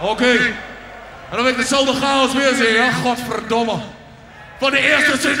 Oké. En dan wil ik dezelfde chaos weer zien, ja? Godverdomme. Van de eerste CD.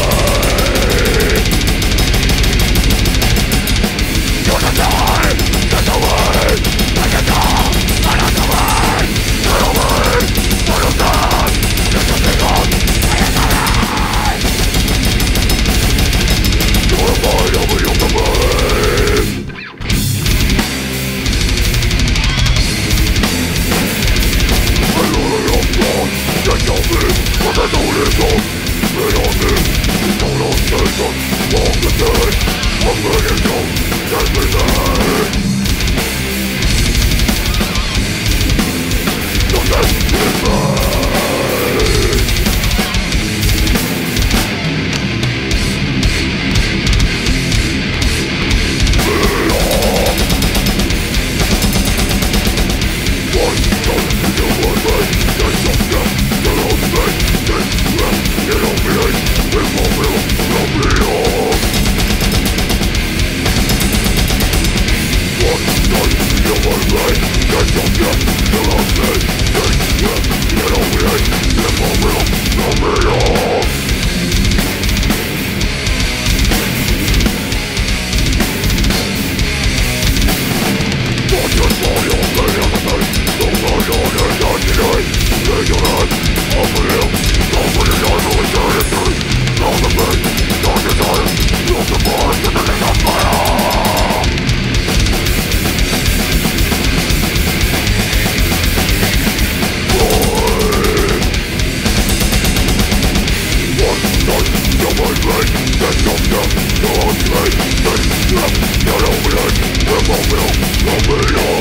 Domino